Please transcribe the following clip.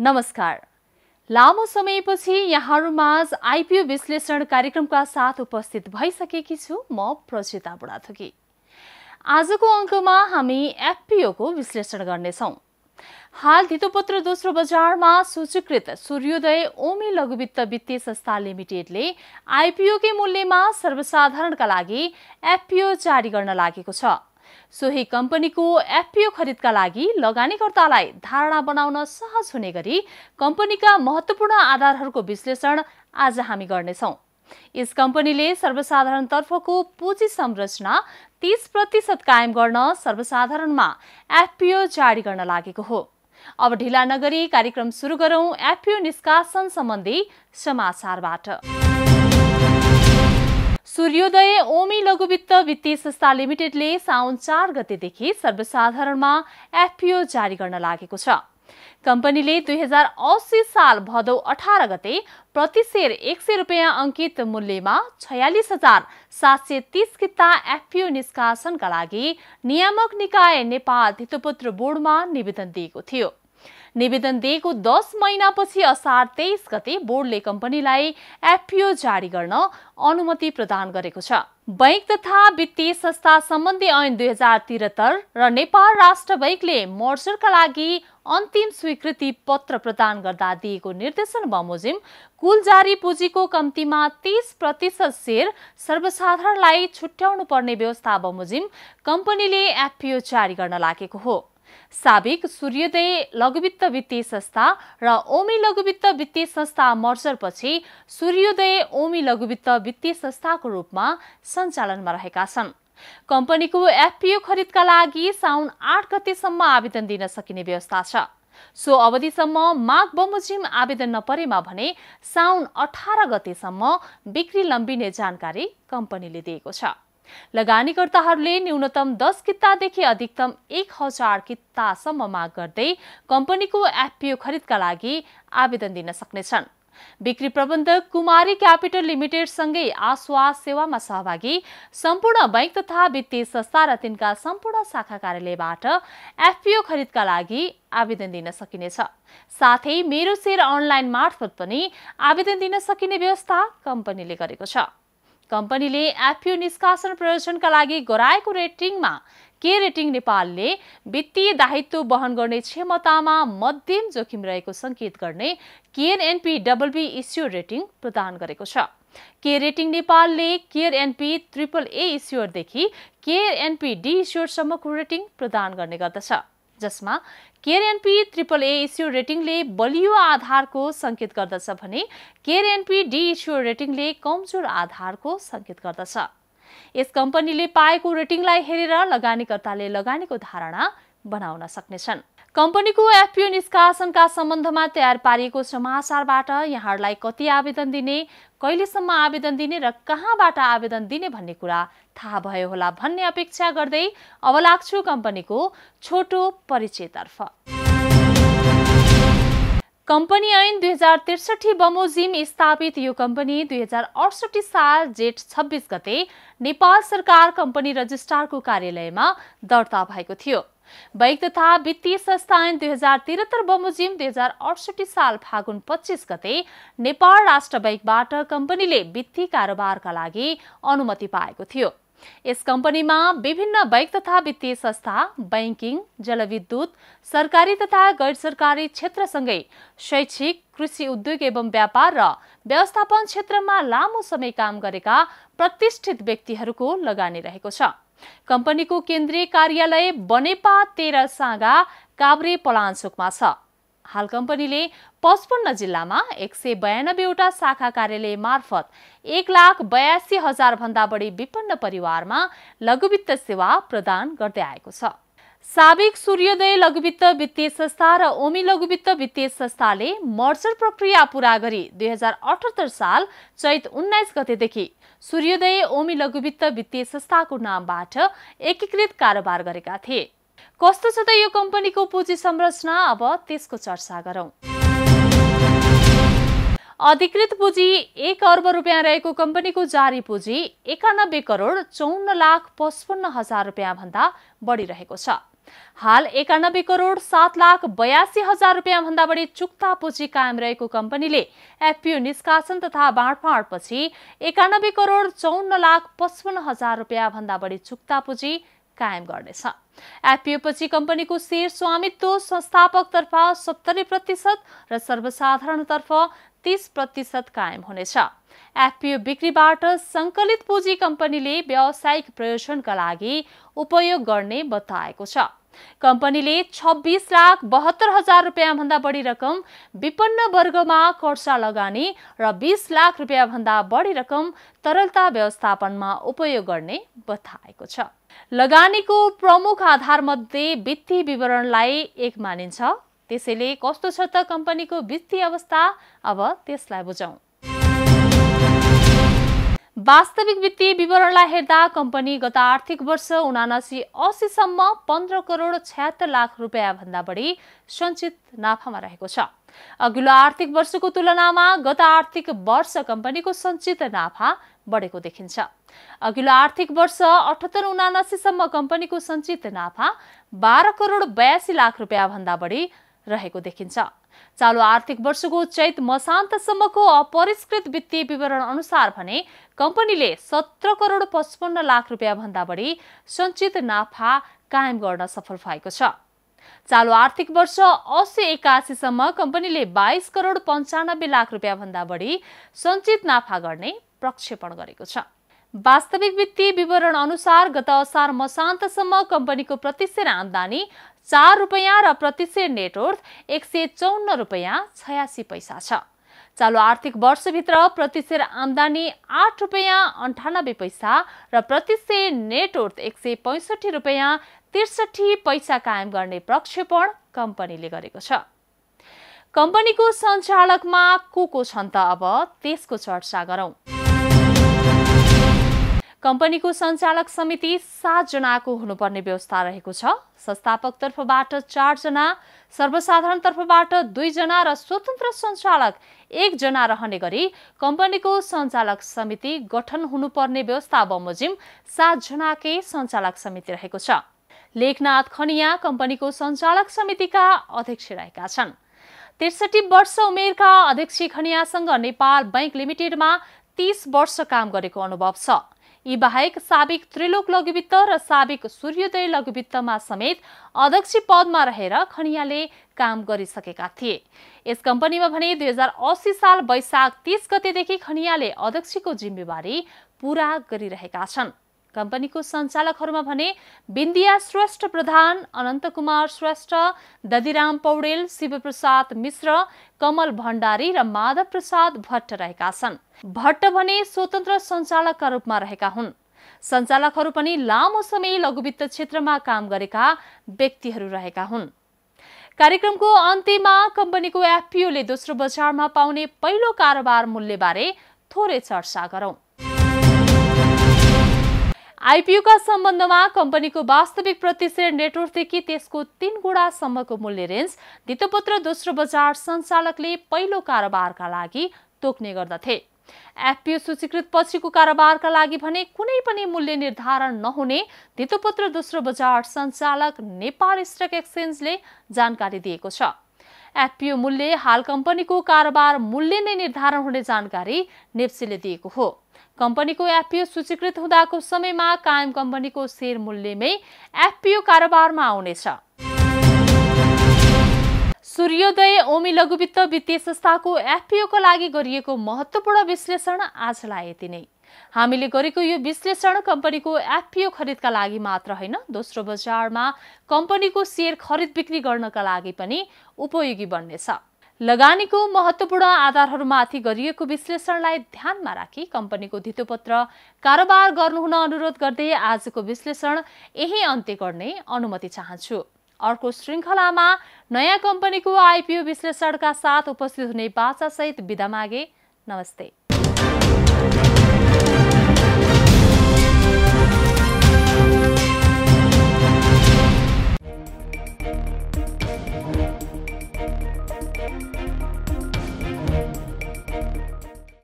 नमस्कार। लामो समयपछि यहाँहरूमाझ आइपिओ विश्लेषण कार्यक्रमका साथ उपस्थित भइसकेकी छु। म प्रजिता बुढाथोकी। आजको अङ्कमा हामी एफपिओको विश्लेषण गर्नेछौँ। हाल धितोपत्र दोस्रो बजारमा सूचीकृत सूर्योदय ओमी लघुवित्त वित्तीय संस्था लिमिटेडले आइपिओकै मूल्यमा सर्वसाधारणका लागि एफपिओ जारी गर्न लागेको छ। सोही कम्पनीको एफपिओ खरिदका लागि लगानीकर्तालाई धारणा बनाउन सहज हुने गरी कम्पनीका महत्वपूर्ण आधारहरूको विश्लेषण आज हामी गर्नेछौँ। यस कम्पनीले सर्वसाधारणतर्फको पुँजी संरचना तीस प्रतिशत कायम गर्न सर्वसाधारणमा एफपिओ जारी गर्न लागेको हो। अब ढिला नगरी कार्यक्रम सुरु गरौं एफपिओ निष्कासन सम्बन्धी समाचारबाट। सूर्योदय ओमी लघुवित्त वित्तीय संस्था लिमिटेडले साउन चार गतेदेखि सर्वसाधारणमा एफपिओ जारी गर्न लागेको छ। कम्पनीले दुई हजार अस्सी साल भदौ अठार गते प्रति सेयर एक सय रुपियाँ अङ्कित मूल्यमा छयालिस हजार सात सय तिस किता एफपिओ निष्कासनका लागि नियामक निकाय नेपाल धितोपुत्र बोर्डमा निवेदन दिएको थियो। निवेदन दिएको दस महिनापछि असार तेइस गते बोर्डले कम्पनीलाई एफपिओ जारी गर्न अनुमति प्रदान गरेको छ। बैङ्क तथा वित्तीय संस्था सम्बन्धी ऐन दुई हजार त्रिहत्तर र नेपाल राष्ट्र बैङ्कले मोर्चरका लागि अन्तिम स्वीकृति पत्र प्रदान गर्दा दिएको निर्देशन बमोजिम कुल जारी पुँजीको कम्तीमा तीस प्रतिशत सेयर सर्वसाधारणलाई छुट्याउनु पर्ने व्यवस्था बमोजिम कम्पनीले एफपिओ जारी गर्न लागेको हो। साबिक सूर्योदय लघुवित्त वित्तीय संस्था र ओमी लघुवित्त वित्तीय संस्था मर्जरपछि सूर्योदय ओमी लघुवित्त वित्तीय संस्थाको रूपमा सञ्चालनमा रहेका छन्। कम्पनीको एफपिओ खरिदका लागि साउन आठ गतेसम्म आवेदन दिन सकिने व्यवस्था छ। सो अवधिसम्म माघ बमोजिम आवेदन नपरेमा भने साउन अठार गतेसम्म बिक्री लम्बिने जानकारी कम्पनीले दिएको छ। लगानीकर्ताहरूले न्यूनतम दस कितादेखि अधिकतम एक हजार कितासम्म माग गर्दै कम्पनीको एफपिओ खरिदका लागि आवेदन दिन सक्नेछन्। बिक्री प्रबन्धक कुमारी क्यापिटल लिमिटेडसँगै आश्वास सेवामा सहभागी सम्पूर्ण बैङ्क तथा वित्तीय संस्था र तिनका सम्पूर्ण शाखा कार्यालयबाट एफपिओ खरिदका लागि आवेदन दिन सकिनेछ। साथै मेरो सेयर अनलाइन मार्फत पनि आवेदन दिन सकिने व्यवस्था कम्पनीले गरेको छ। कम्पनीले एफयु निष्कासन प्रयोजनका लागि गराएको रेटिङमा के रेटिङ नेपालले वित्तीय दायित्व वहन गर्ने क्षमतामा मध्यम जोखिम रहेको सङ्केत गर्ने केएनएनपी डबलबी इस्योर रेटिङ प्रदान गरेको छ के रेटिङ नेपालले केयर एनपी ट्रिपल ए इस्योरदेखि केयर एनपी डी इस्योरसम्मको रेटिङ प्रदान गर्ने गर्दछ जसमा केआरएनपी ट्रिपल ए इस्यु रेटिङले बलियो आधारको सङ्केत गर्दछ भने केआरएनपी डी इस्यु रेटिङले कमजोर आधारको सङ्केत गर्दछ। यस कम्पनीले पाएको रेटिङलाई हेरेर लगानीकर्ताले लगानीको धारणा बनाउन सक्नेछन्। कम्पनीको एफपिओ निष्कासनका सम्बन्धमा तयार पारिएको समाचारबाट यहाँहरूलाई कति आवेदन दिने कहिलेसम्म आवेदन दिने र कहाँबाट आवेदन दिने भन्ने कुरा थाहा भयो होला भन्ने अपेक्षा गर्दै अब लाग्छु कम्पनीको छोटो परिचयतर्फ। कम्पनी ऐन दुई हजार त्रिसठी बमोजिम स्थापित यो कम्पनी दुई हजार अडसठी साल जेठ छब्बिस गते नेपाल सरकार कम्पनी रजिस्ट्रारको कार्यालयमा दर्ता भएको थियो। बैङ्क तथा वित्तीय संस्था ऐन दुई हजार त्रिहत्तर बमोजिम दुई हजार अडसठी साल फागुन पच्चिस गते नेपाल राष्ट्र बैङ्कबाट कम्पनीले वित्तीय कारोबारका लागि अनुमति पाएको थियो। यस कम्पनीमा विभिन्न बैङ्क तथा वित्तीय संस्था बैङ्किङ जलविद्युत सरकारी तथा गैर सरकारी क्षेत्रसँगै शैक्षिक कृषि उद्योग एवं व्यापार र व्यवस्थापन क्षेत्रमा लामो समय काम गरेका प्रतिष्ठित व्यक्तिहरूको लगानी रहेको छ। कम्पनीको केन्द्रीय कार्यालय बनेपा तेह्र साँगा काभ्रे पलाञ्चोकमा छ। हाल कम्पनीले पचपन्न जिल्लामा एक सय बयानब्बेवटा शाखा कार्यालय मार्फत एक लाख बयासी हजार भन्दा बढी विपन्न परिवारमा लघुवित्त सेवा प्रदान गर्दै आएको छ। साबिक सूर्योदय लघुवित्त वित्तीय संस्था र ओमी लघुवित्त वित्तीय संस्थाले मर्चर प्रक्रिया पूरा गरी दुई हजार अठहत्तर साल चैत उन्नाइस गतेदेखि सूर्योदय ओमी लघुवित्त वित्तीय संस्थाको नामबाट एकीकृत कारोबार गरेका थिए। कस्तो छ त यो कम्पनीको पुँजी संरचना? अब त्यसको चर्चा गरौँ। अधिकृत पुँजी एक अर्ब रुपियाँ रहेको कम्पनीको जारी पुँजी एकानब्बे करोड चौन्न लाख पचपन्न हजार रुपियाँ भन्दा बढी रहेको छ। हाल एकानब्बे करोड सात लाख बयासी हजार रुपियाँभन्दा बढी चुक्ता पुँजी कायम रहेको कम्पनीले एफपिओ निष्कासन तथा बाँडफाँडपछि एकानब्बे करोड चौन्न लाख पचपन्न हजार रुपियाँभन्दा बढी चुक्ता पुँजी कायम गर्नेछ। एफपिओपछि कम्पनीको शेयर स्वामित्व संस्थापकतर्फ सत्तरी प्रतिशत र सर्वसाधारणतर्फ तीस प्रतिशत कायम हुनेछ। एफपिओ बिक्रीबाट सङ्कलित पुँजी कम्पनीले व्यावसायिक प्रयोजनका लागि उपयोग गर्ने बताएको छ। कम्पनीले छब्बिस लाख बहत्तर हजार रुपियाँभन्दा बढी रकम विपन्न वर्गमा कर्जा लगानी र बिस लाख रुपियाँभन्दा बढी रकम तरलता व्यवस्थापनमा उपयोग गर्ने बताएको छ। लगानीको प्रमुख आधारमध्ये वित्तीय विवरणलाई एक मानिन्छ। त्यसैले कस्तो छ त कम्पनीको वित्तीय अवस्था? अब त्यसलाई बुझौँ वास्तविक वित्तीय विवरणलाई हेर्दा कम्पनी गत आर्थिक वर्ष उनासी असीसम्म पन्ध्र करोड छ्यात्तर लाख रुपियाँ भन्दा बढी सञ्चित नाफामा रहेको छ। अघिल्लो आर्थिक वर्षको तुलनामा गत आर्थिक वर्ष कम्पनीको सञ्चित नाफा बढेको देखिन्छ। अघिल्लो आर्थिक वर्ष अठहत्तर उनासीसम्म कम्पनीको सञ्चित नाफा बाह्र करोड बयासी लाख रुपियाँ भन्दा बढी रहेको देखिन्छ। चालु आर्थिक वर्षको चैत मसान्तसम्मको अपरिष्कृत वित्तीय विवरण अनुसार भने कम्पनीले सत्र करोड पचपन्न लाख रुपियाँ भन्दा बढी सञ्चित नाफा कायम गर्न सफल भएको छ। चालु आर्थिक वर्ष असी एकासीसम्म कम्पनीले बाइस करोड पन्चानब्बे लाख रुपियाँ भन्दा बढी सञ्चित नाफा गर्ने प्रक्षेपण गरेको छ। वास्तविक वित्तीय विवरण अनुसार गत असार मसान्तसम्म कम्पनीको प्रतिशत आमदानी चार रुपियाँ र प्रतिशत नेटवर्थ एक सय चौन्न रुपियाँ छयासी पैसा छ। चालु आर्थिक वर्षभित्र प्रतिशत आमदानी आठ रुपियाँ अन्ठानब्बे पैसा र प्रतिशत नेटवर्थ एक सय पैँसठी रुपियाँ त्रिसठी पैसा कायम गर्ने प्रक्षेपण कम्पनीले गरेको छ। कम्पनीको सञ्चालकमा को को छन् त अब त्यसको चर्चा गरौँ। कम्पनीको सञ्चालक समिति सातजनाको हुनुपर्ने व्यवस्था रहेको छ। संस्थापक तर्फबाट चारजना सर्वसाधारण तर्फबाट दुईजना र स्वतन्त्र सञ्चालक एकजना रहने गरी कम्पनीको सञ्चालक समिति गठन हुनुपर्ने व्यवस्था बमोजिम सातजनाकै सञ्चालक समिति रहेको छ। लेखनाथ खनिया कम्पनीको सञ्चालक समितिका अध्यक्ष रहेका छन्। त्रिसठी वर्ष उमेरका अध्यक्ष खनियासँग नेपाल बैंक लिमिटेडमा तीस वर्ष काम गरेको अनुभव छ। यी बाहेक साबिक त्रिलोक लघुवित्त र साबिक सूर्योदय लघुवित्तमा समेत अध्यक्ष पदमा रहेर खनियाले काम गरिसकेका थिए। यस कम्पनीमा भने दुई हजार अस्सी साल वैशाख तीस गतेदेखि खनियाले अध्यक्षको जिम्मेवारी पूरा गरिरहेका छन्। कम्पनीको सञ्चालकहरूमा भने बिन्दिया श्रेष्ठ प्रधान अनन्त कुमार श्रेष्ठ दधिराम पौडेल शिवप्रसाद मिश्र कमल भण्डारी र माधव प्रसाद भट्ट रहेका छन्। भट्ट भने स्वतन्त्र सञ्चालकका रूपमा रहेका हुन्। सञ्चालकहरू पनि लामो समय लघुवित्त क्षेत्रमा काम गरेका व्यक्तिहरू रहेका हुन्। कार्यक्रमको अन्त्यमा कम्पनीको एफपिओले दोस्रो बजारमा पाउने पहिलो कारोबार मूल्यबारे थोरै चर्चा गरौं। आइपिओका सम्बन्धमा कम्पनीको वास्तविक प्रतिशत नेटवर्कदेखि त्यसको तीन गुणासम्मको मूल्य रेन्ज धितोपत्र दोस्रो बजार सञ्चालकले पहिलो कारोबारका लागि तोक्ने गर्दथे। एफपिओ सूचीकृत पछिको कारोबारका लागि भने कुनै पनि मूल्य निर्धारण नहुने धितोपत्र दोस्रो बजार सञ्चालक नेपाल स्टक एक्सचेन्जले जानकारी दिएको छ। एफपिओ मूल्य हाल कम्पनीको कारोबार मूल्य नै निर्धारण हुने जानकारी नेप्सीले दिएको हो। कम्पनीको एफपिओ सूचीकृत हुँदाको समयमा कायम कम्पनीको सेयर मूल्यमै एफपिओ कारोबारमा आउनेछ। सूर्योदय ओमी लघुवित्त वित्तीय संस्थाको एफपिओको लागि गरिएको महत्वपूर्ण विश्लेषण आजलाई यति नै। हामीले गरेको यो विश्लेषण कम्पनीको एफपिओ खरिदका लागि मात्र होइन दोस्रो बजारमा कम्पनीको सेयर खरिद बिक्री गर्नका लागि पनि उपयोगी बन्नेछ। लगानीको महत्वपूर्ण आधारहरूमाथि गरिएको विश्लेषणलाई ध्यानमा राखी कम्पनीको धितोपत्र कारोबार गर्नुहुन अनुरोध गर्दै आजको विश्लेषण यही अन्त्य गर्ने अनुमति चाहन्छु। अर्को श्रृङ्खलामा नयाँ कम्पनीको आइपिओ विश्लेषणका साथ उपस्थित हुने बाचासहित विदा मागे। नमस्ते।